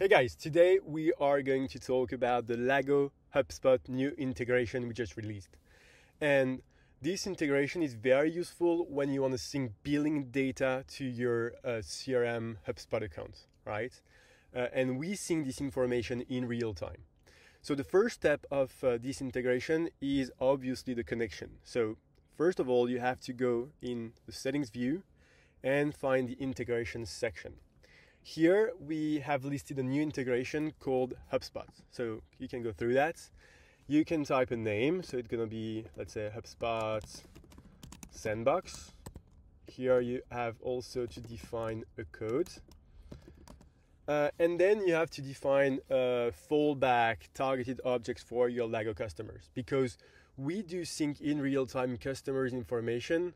Hey guys, today we are going to talk about the Lago HubSpot new integration we just released. And this integration is very useful when you want to sync billing data to your uh, CRM HubSpot account, right? Uh, and we sync this information in real time. So the first step of uh, this integration is obviously the connection. So first of all, you have to go in the settings view and find the integration section. Here we have listed a new integration called HubSpot. So you can go through that. You can type a name. So it's going to be, let's say, HubSpot Sandbox. Here you have also to define a code. Uh, and then you have to define uh, fallback targeted objects for your Lago customers because we do sync in real time customers' information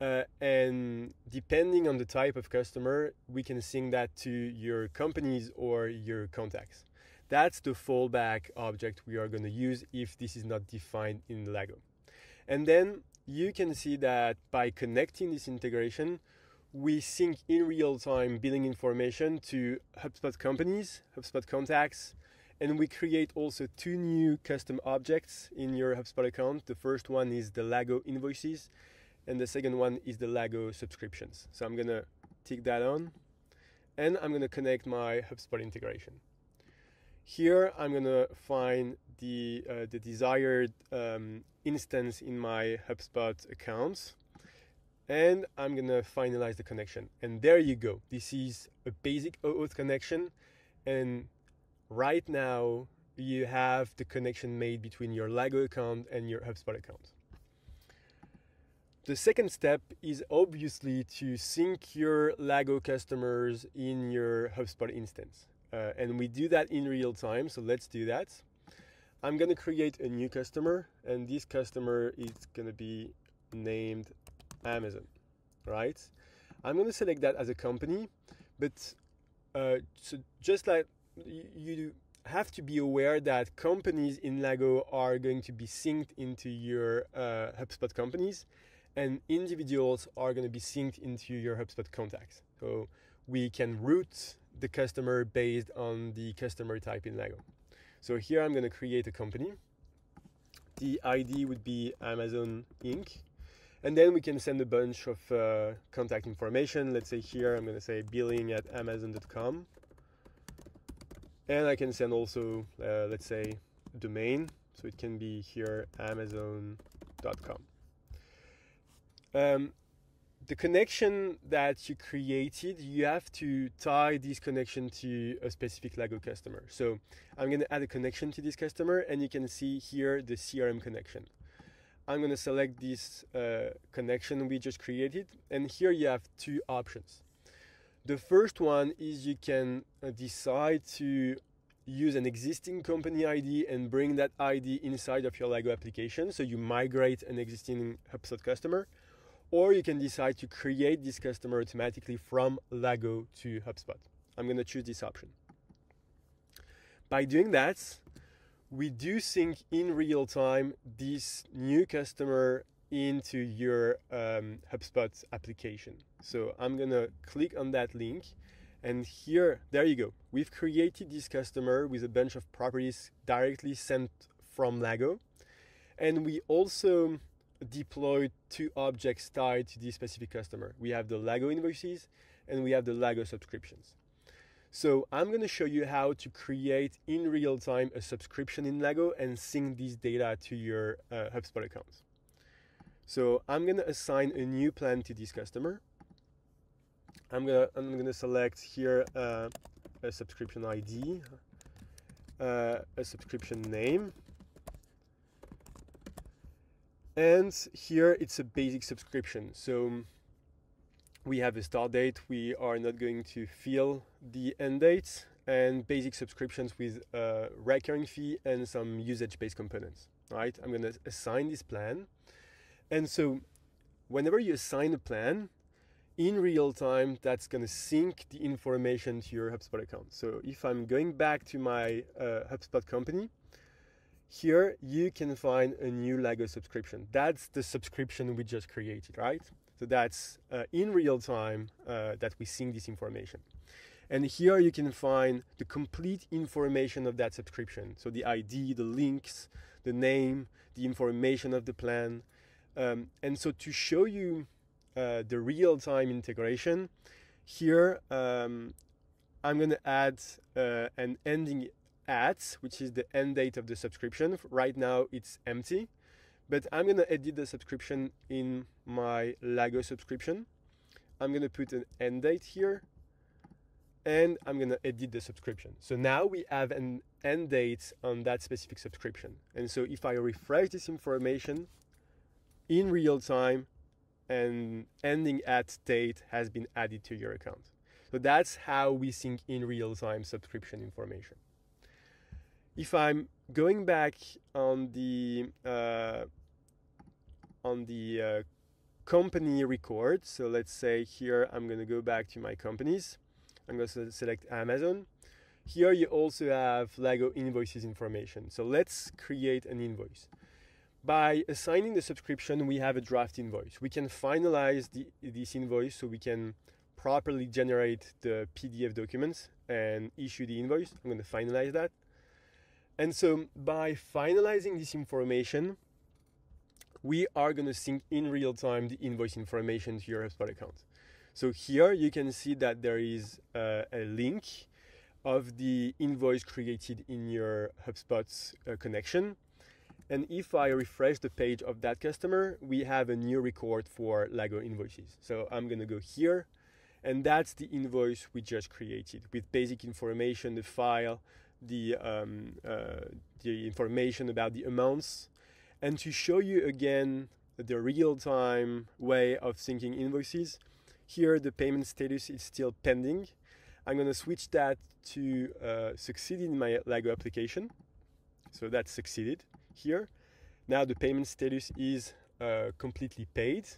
uh, and depending on the type of customer, we can sync that to your companies or your contacts. That's the fallback object we are going to use if this is not defined in Lago. And then you can see that by connecting this integration, we sync in real time billing information to HubSpot companies, HubSpot contacts, and we create also two new custom objects in your HubSpot account. The first one is the Lago invoices, and the second one is the Lago subscriptions. So I'm gonna tick that on and I'm gonna connect my HubSpot integration. Here I'm gonna find the, uh, the desired um, instance in my HubSpot accounts and I'm gonna finalize the connection. And there you go. This is a basic OAuth connection and right now you have the connection made between your Lago account and your HubSpot account. The second step is obviously to sync your Lago customers in your HubSpot instance. Uh, and we do that in real time, so let's do that. I'm gonna create a new customer, and this customer is gonna be named Amazon, right? I'm gonna select that as a company, but uh, so just like you have to be aware that companies in Lago are going to be synced into your uh, HubSpot companies and individuals are going to be synced into your HubSpot contacts. So we can route the customer based on the customer type in Lago. So here I'm going to create a company. The ID would be Amazon Inc. And then we can send a bunch of uh, contact information. Let's say here I'm going to say billing at amazon.com. And I can send also, uh, let's say, domain. So it can be here amazon.com. Um, the connection that you created, you have to tie this connection to a specific Lago customer. So I'm going to add a connection to this customer, and you can see here the CRM connection. I'm going to select this uh, connection we just created, and here you have two options. The first one is you can uh, decide to use an existing company ID and bring that ID inside of your Lago application. So you migrate an existing HubSpot customer or you can decide to create this customer automatically from Lago to HubSpot. I'm going to choose this option. By doing that, we do sync in real time this new customer into your um, HubSpot application. So I'm going to click on that link and here, there you go. We've created this customer with a bunch of properties directly sent from Lago. And we also deployed two objects tied to this specific customer. We have the Lago invoices and we have the Lago subscriptions. So I'm going to show you how to create in real time a subscription in Lago and sync these data to your uh, HubSpot account. So I'm going to assign a new plan to this customer. I'm gonna I'm gonna select here uh, a subscription ID, uh, a subscription name, and here it's a basic subscription. So we have a start date. We are not going to fill the end date and basic subscriptions with a recurring fee and some usage-based components. Right? I'm going to assign this plan. And so whenever you assign a plan, in real time, that's going to sync the information to your HubSpot account. So if I'm going back to my uh, HubSpot company, here you can find a new Lago subscription. That's the subscription we just created, right? So that's uh, in real time uh, that we sync this information. And here you can find the complete information of that subscription. So the ID, the links, the name, the information of the plan. Um, and so to show you uh, the real-time integration, here um, I'm going to add uh, an ending which is the end date of the subscription. Right now it's empty, but I'm going to edit the subscription in my Lago subscription. I'm going to put an end date here and I'm going to edit the subscription. So now we have an end date on that specific subscription. And so if I refresh this information in real time, and ending at date has been added to your account. So that's how we sync in real time subscription information. If I'm going back on the uh, on the uh, company record, so let's say here I'm going to go back to my companies. I'm going to select Amazon. Here you also have Lago invoices information. So let's create an invoice. By assigning the subscription, we have a draft invoice. We can finalize the, this invoice so we can properly generate the PDF documents and issue the invoice. I'm going to finalize that. And so by finalizing this information, we are going to sync in real time the invoice information to your HubSpot account. So here you can see that there is uh, a link of the invoice created in your HubSpot uh, connection. And if I refresh the page of that customer, we have a new record for Lago invoices. So I'm going to go here and that's the invoice we just created with basic information, the file, the, um, uh, the information about the amounts. And to show you again the real-time way of syncing invoices, here the payment status is still pending. I'm going to switch that to uh, succeeded in my Lago application. So that succeeded here. Now the payment status is uh, completely paid.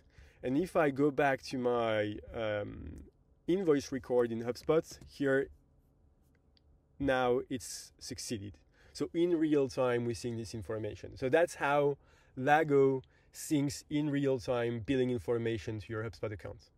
And if I go back to my um, invoice record in HubSpot, here now it's succeeded. So in real time, we're seeing this information. So that's how Lago syncs in real time billing information to your HubSpot account.